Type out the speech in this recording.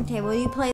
Okay, will you play